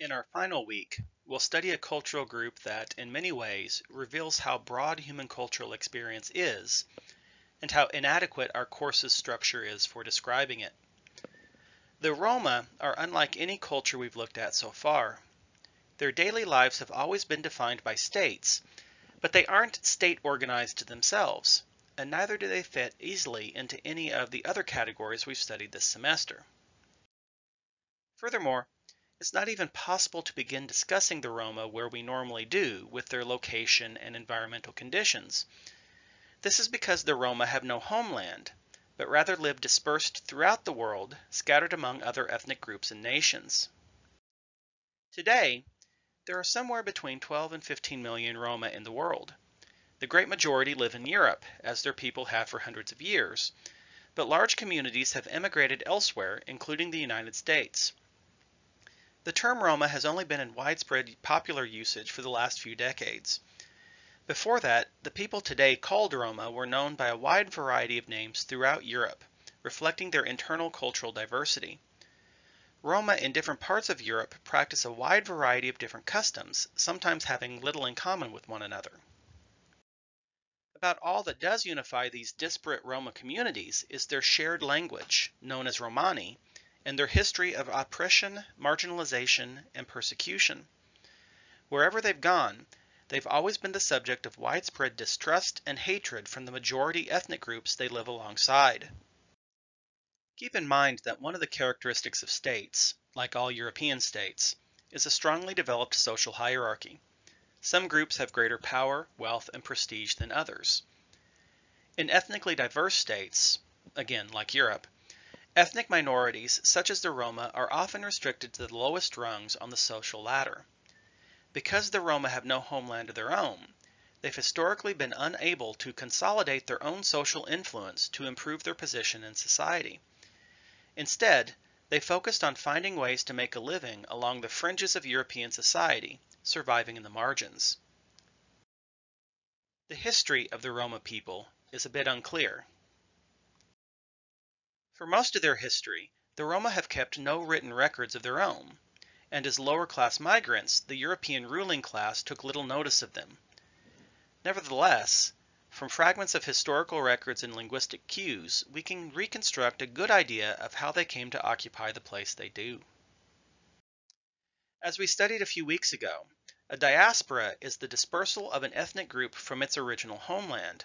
In our final week, we'll study a cultural group that, in many ways, reveals how broad human cultural experience is and how inadequate our course's structure is for describing it. The Roma are unlike any culture we've looked at so far. Their daily lives have always been defined by states, but they aren't state organized themselves, and neither do they fit easily into any of the other categories we've studied this semester. Furthermore, it's not even possible to begin discussing the Roma where we normally do, with their location and environmental conditions. This is because the Roma have no homeland, but rather live dispersed throughout the world, scattered among other ethnic groups and nations. Today, there are somewhere between 12 and 15 million Roma in the world. The great majority live in Europe, as their people have for hundreds of years, but large communities have emigrated elsewhere, including the United States. The term Roma has only been in widespread popular usage for the last few decades. Before that, the people today called Roma were known by a wide variety of names throughout Europe, reflecting their internal cultural diversity. Roma in different parts of Europe practice a wide variety of different customs, sometimes having little in common with one another. About all that does unify these disparate Roma communities is their shared language, known as Romani, and their history of oppression, marginalization, and persecution. Wherever they've gone, they've always been the subject of widespread distrust and hatred from the majority ethnic groups they live alongside. Keep in mind that one of the characteristics of states, like all European states, is a strongly developed social hierarchy. Some groups have greater power, wealth, and prestige than others. In ethnically diverse states, again like Europe, ethnic minorities such as the Roma are often restricted to the lowest rungs on the social ladder. Because the Roma have no homeland of their own, they've historically been unable to consolidate their own social influence to improve their position in society. Instead, they focused on finding ways to make a living along the fringes of European society, surviving in the margins. The history of the Roma people is a bit unclear. For most of their history, the Roma have kept no written records of their own, and as lower class migrants, the European ruling class took little notice of them. Nevertheless, from fragments of historical records and linguistic cues, we can reconstruct a good idea of how they came to occupy the place they do. As we studied a few weeks ago, a diaspora is the dispersal of an ethnic group from its original homeland.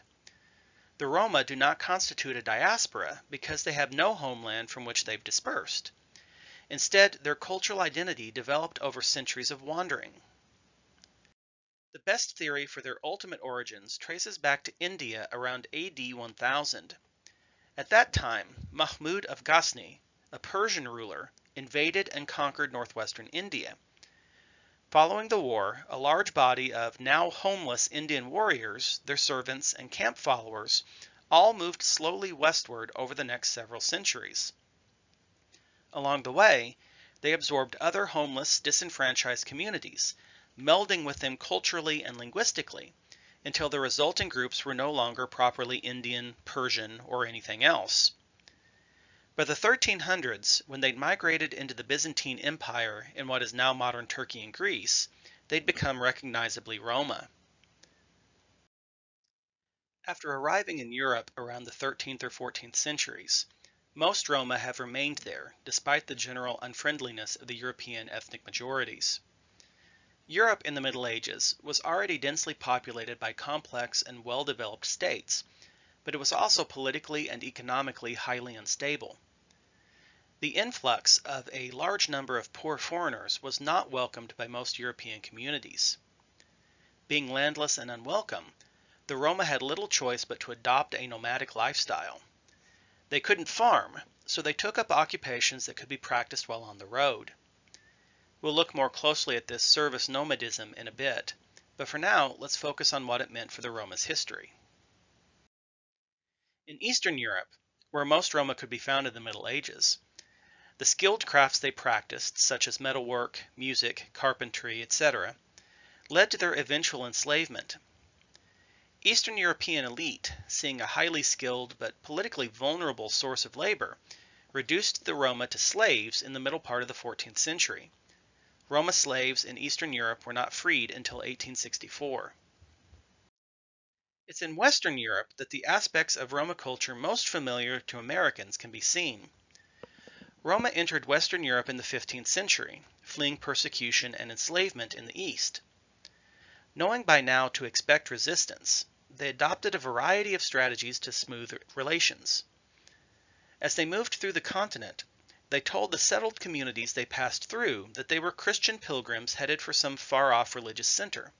The Roma do not constitute a diaspora because they have no homeland from which they've dispersed. Instead, their cultural identity developed over centuries of wandering. The best theory for their ultimate origins traces back to India around AD 1000. At that time, Mahmud of Ghazni, a Persian ruler, invaded and conquered northwestern India. Following the war, a large body of now homeless Indian warriors, their servants, and camp followers all moved slowly westward over the next several centuries. Along the way, they absorbed other homeless, disenfranchised communities, melding with them culturally and linguistically, until the resulting groups were no longer properly Indian, Persian, or anything else. By the 1300s, when they'd migrated into the Byzantine Empire in what is now modern Turkey and Greece, they'd become recognizably Roma. After arriving in Europe around the 13th or 14th centuries, most Roma have remained there, despite the general unfriendliness of the European ethnic majorities. Europe in the Middle Ages was already densely populated by complex and well-developed states, but it was also politically and economically highly unstable. The influx of a large number of poor foreigners was not welcomed by most European communities. Being landless and unwelcome, the Roma had little choice but to adopt a nomadic lifestyle. They couldn't farm, so they took up occupations that could be practiced while on the road. We'll look more closely at this service nomadism in a bit, but for now, let's focus on what it meant for the Roma's history. In Eastern Europe, where most Roma could be found in the Middle Ages, the skilled crafts they practiced, such as metalwork, music, carpentry, etc., led to their eventual enslavement Eastern European elite, seeing a highly skilled but politically vulnerable source of labor, reduced the Roma to slaves in the middle part of the 14th century. Roma slaves in Eastern Europe were not freed until 1864. It's in Western Europe that the aspects of Roma culture most familiar to Americans can be seen. Roma entered Western Europe in the 15th century, fleeing persecution and enslavement in the East. Knowing by now to expect resistance, they adopted a variety of strategies to smooth relations. As they moved through the continent, they told the settled communities they passed through that they were Christian pilgrims headed for some far off religious center.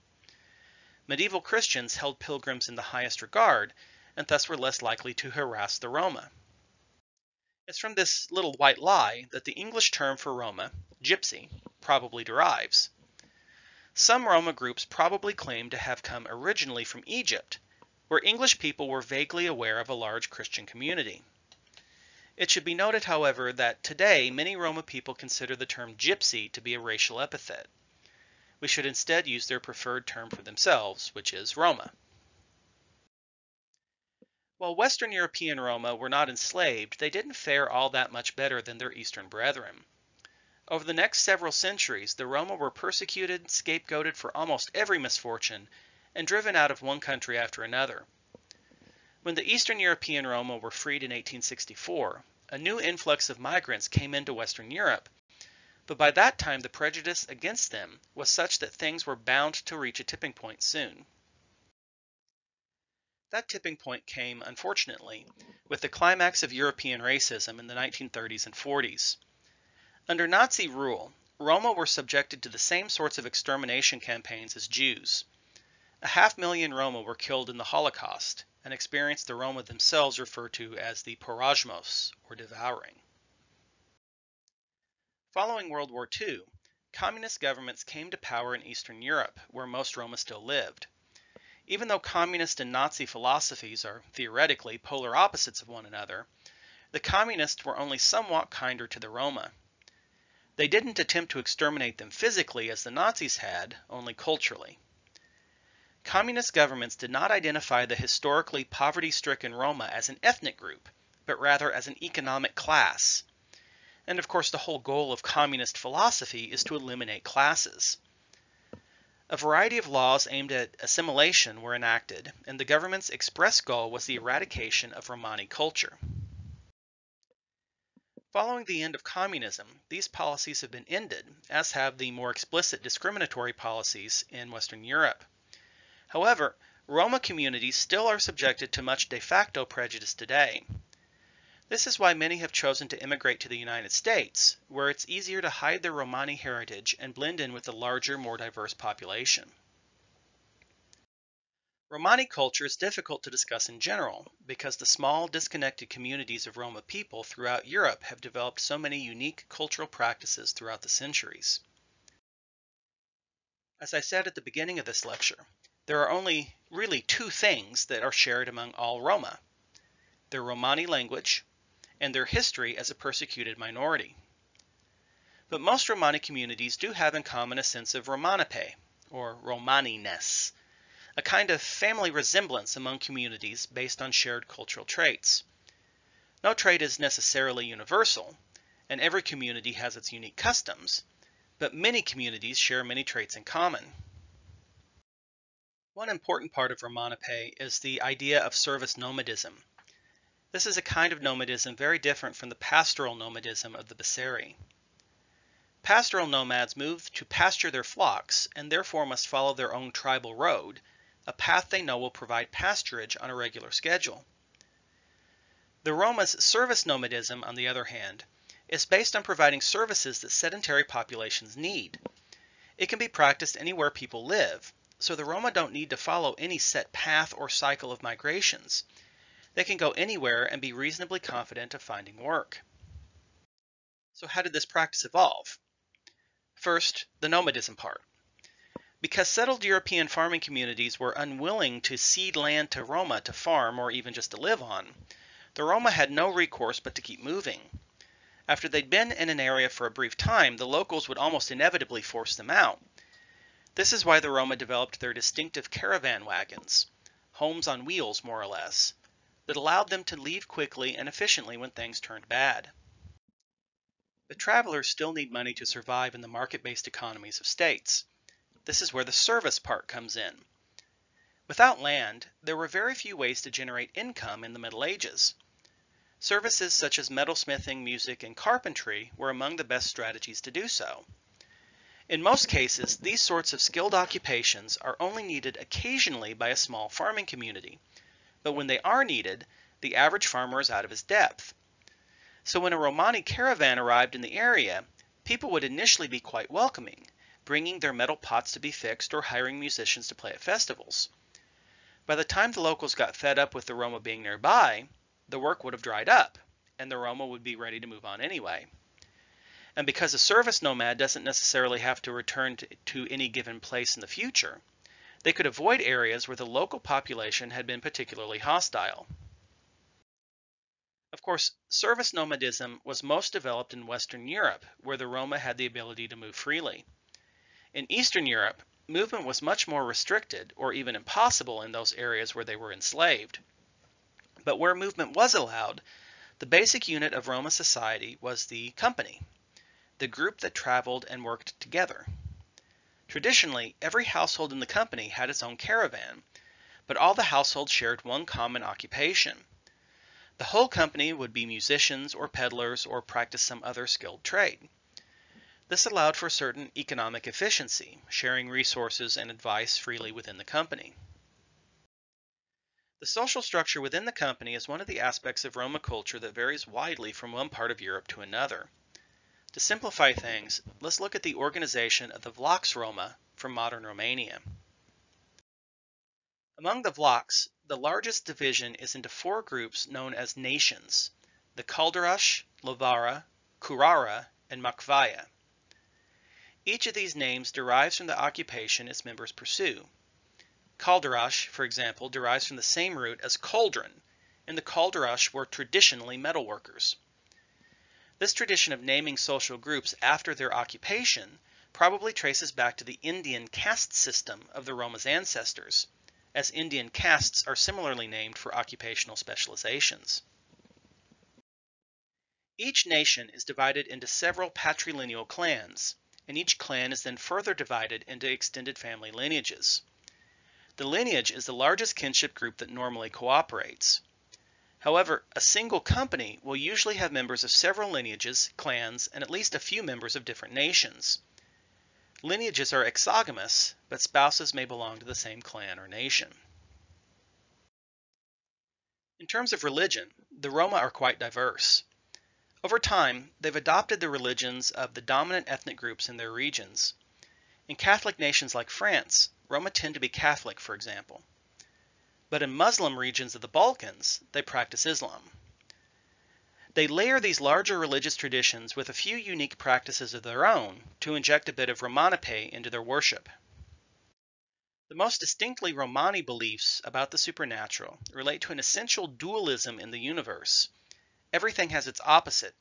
Medieval Christians held pilgrims in the highest regard and thus were less likely to harass the Roma. It's from this little white lie that the English term for Roma, gypsy, probably derives. Some Roma groups probably claim to have come originally from Egypt, where English people were vaguely aware of a large Christian community. It should be noted, however, that today many Roma people consider the term gypsy to be a racial epithet. We should instead use their preferred term for themselves, which is Roma. While Western European Roma were not enslaved, they didn't fare all that much better than their Eastern brethren. Over the next several centuries, the Roma were persecuted, scapegoated for almost every misfortune, and driven out of one country after another. When the Eastern European Roma were freed in 1864, a new influx of migrants came into Western Europe, but by that time the prejudice against them was such that things were bound to reach a tipping point soon. That tipping point came, unfortunately, with the climax of European racism in the 1930s and 40s. Under Nazi rule, Roma were subjected to the same sorts of extermination campaigns as Jews. A half million Roma were killed in the Holocaust, an experience the Roma themselves refer to as the porajmos, or devouring. Following World War II, communist governments came to power in Eastern Europe, where most Roma still lived. Even though communist and Nazi philosophies are theoretically polar opposites of one another, the communists were only somewhat kinder to the Roma. They didn't attempt to exterminate them physically as the Nazis had, only culturally. Communist governments did not identify the historically poverty-stricken Roma as an ethnic group, but rather as an economic class. And of course the whole goal of communist philosophy is to eliminate classes. A variety of laws aimed at assimilation were enacted, and the government's express goal was the eradication of Romani culture. Following the end of communism, these policies have been ended, as have the more explicit discriminatory policies in Western Europe. However, Roma communities still are subjected to much de facto prejudice today. This is why many have chosen to immigrate to the United States, where it's easier to hide their Romani heritage and blend in with the larger, more diverse population. Romani culture is difficult to discuss in general because the small, disconnected communities of Roma people throughout Europe have developed so many unique cultural practices throughout the centuries. As I said at the beginning of this lecture, there are only really two things that are shared among all Roma their Romani language and their history as a persecuted minority. But most Romani communities do have in common a sense of Romanipe, or Romaniness, a kind of family resemblance among communities based on shared cultural traits. No trait is necessarily universal, and every community has its unique customs, but many communities share many traits in common. One important part of Romanipe is the idea of service nomadism, this is a kind of nomadism very different from the pastoral nomadism of the Basseri. Pastoral nomads move to pasture their flocks and therefore must follow their own tribal road, a path they know will provide pasturage on a regular schedule. The Roma's service nomadism, on the other hand, is based on providing services that sedentary populations need. It can be practiced anywhere people live, so the Roma don't need to follow any set path or cycle of migrations. They can go anywhere and be reasonably confident of finding work. So how did this practice evolve? First, the nomadism part. Because settled European farming communities were unwilling to cede land to Roma to farm or even just to live on, the Roma had no recourse but to keep moving. After they'd been in an area for a brief time, the locals would almost inevitably force them out. This is why the Roma developed their distinctive caravan wagons, homes on wheels more or less, that allowed them to leave quickly and efficiently when things turned bad. But travelers still need money to survive in the market-based economies of states. This is where the service part comes in. Without land, there were very few ways to generate income in the Middle Ages. Services such as metalsmithing, music, and carpentry were among the best strategies to do so. In most cases, these sorts of skilled occupations are only needed occasionally by a small farming community, but when they are needed, the average farmer is out of his depth. So when a Romani caravan arrived in the area, people would initially be quite welcoming, bringing their metal pots to be fixed or hiring musicians to play at festivals. By the time the locals got fed up with the Roma being nearby, the work would have dried up, and the Roma would be ready to move on anyway. And because a service nomad doesn't necessarily have to return to, to, any given place in the future, they could avoid areas where the local population had been particularly hostile. Of course, service nomadism was most developed in Western Europe, where the Roma had the ability to move freely. In Eastern Europe, movement was much more restricted, or even impossible in those areas where they were enslaved. But where movement was allowed, the basic unit of Roma society was the company, the group that traveled and worked together. Traditionally, every household in the company had its own caravan, but all the households shared one common occupation. The whole company would be musicians or peddlers or practice some other skilled trade. This allowed for certain economic efficiency, sharing resources and advice freely within the company. The social structure within the company is one of the aspects of Roma culture that varies widely from one part of Europe to another. To simplify things, let's look at the organization of the Vlachs Roma from modern Romania. Among the Vlachs, the largest division is into four groups known as nations, the Călduraș, Lovara, Curara, and Macvaia. Each of these names derives from the occupation its members pursue. Călduraș, for example, derives from the same root as cauldron, and the Călduraș were traditionally metalworkers. This tradition of naming social groups after their occupation probably traces back to the Indian caste system of the Roma's ancestors, as Indian castes are similarly named for occupational specializations. Each nation is divided into several patrilineal clans, and each clan is then further divided into extended family lineages. The lineage is the largest kinship group that normally cooperates. However, a single company will usually have members of several lineages, clans, and at least a few members of different nations. Lineages are exogamous, but spouses may belong to the same clan or nation. In terms of religion, the Roma are quite diverse. Over time, they've adopted the religions of the dominant ethnic groups in their regions. In Catholic nations like France, Roma tend to be Catholic, for example. But in Muslim regions of the Balkans, they practice Islam. They layer these larger religious traditions with a few unique practices of their own to inject a bit of Romanipe into their worship. The most distinctly Romani beliefs about the supernatural relate to an essential dualism in the universe. Everything has its opposite,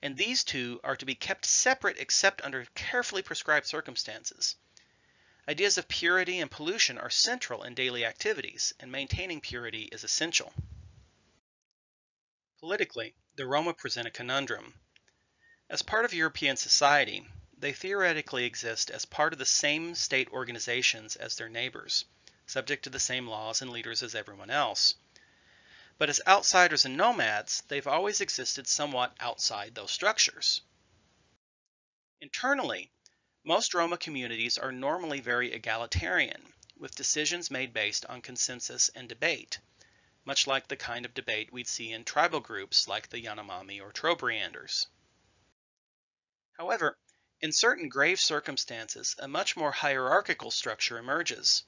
and these two are to be kept separate except under carefully prescribed circumstances. Ideas of purity and pollution are central in daily activities, and maintaining purity is essential. Politically, the Roma present a conundrum. As part of European society, they theoretically exist as part of the same state organizations as their neighbors, subject to the same laws and leaders as everyone else. But as outsiders and nomads, they've always existed somewhat outside those structures. Internally, most Roma communities are normally very egalitarian, with decisions made based on consensus and debate, much like the kind of debate we'd see in tribal groups like the Yanomami or Trobrianders. However, in certain grave circumstances, a much more hierarchical structure emerges.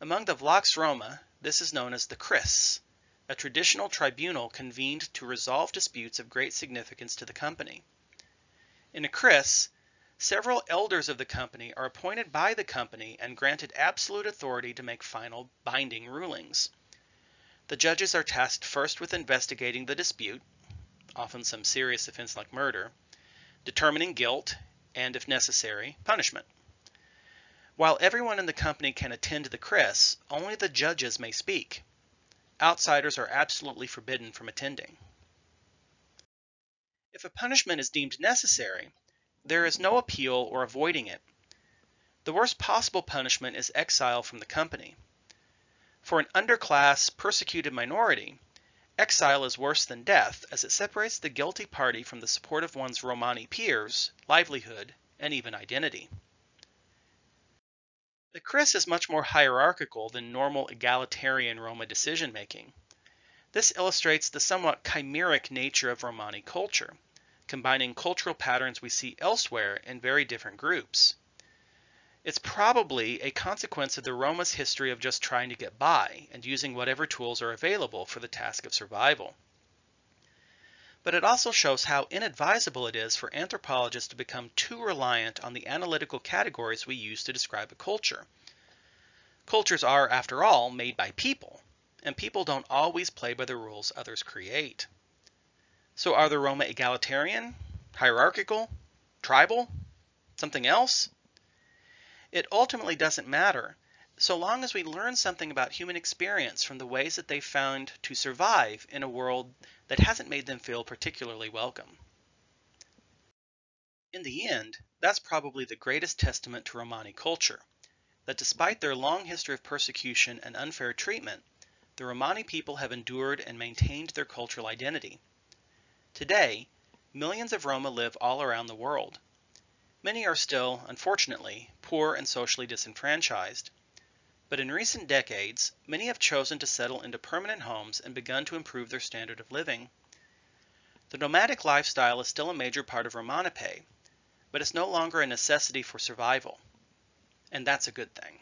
Among the Vlachs Roma, this is known as the Kris, a traditional tribunal convened to resolve disputes of great significance to the company. In a Kris, Several elders of the company are appointed by the company and granted absolute authority to make final binding rulings. The judges are tasked first with investigating the dispute, often some serious offense like murder, determining guilt, and, if necessary, punishment. While everyone in the company can attend the Kris, only the judges may speak. Outsiders are absolutely forbidden from attending. If a punishment is deemed necessary, there is no appeal or avoiding it. The worst possible punishment is exile from the company. For an underclass, persecuted minority, exile is worse than death as it separates the guilty party from the support of one's Romani peers, livelihood, and even identity. The Kris is much more hierarchical than normal egalitarian Roma decision making. This illustrates the somewhat chimeric nature of Romani culture, combining cultural patterns we see elsewhere in very different groups. It's probably a consequence of the Roma's history of just trying to get by and using whatever tools are available for the task of survival. But it also shows how inadvisable it is for anthropologists to become too reliant on the analytical categories we use to describe a culture. Cultures are, after all, made by people, and people don't always play by the rules others create. So are the Roma egalitarian, hierarchical, tribal, something else? It ultimately doesn't matter, so long as we learn something about human experience from the ways that they found to survive in a world that hasn't made them feel particularly welcome. In the end, that's probably the greatest testament to Romani culture, that despite their long history of persecution and unfair treatment, the Romani people have endured and maintained their cultural identity. Today, millions of Roma live all around the world. Many are still, unfortunately, poor and socially disenfranchised. But in recent decades, many have chosen to settle into permanent homes and begun to improve their standard of living. The nomadic lifestyle is still a major part of Romanipe, but it's no longer a necessity for survival. And that's a good thing.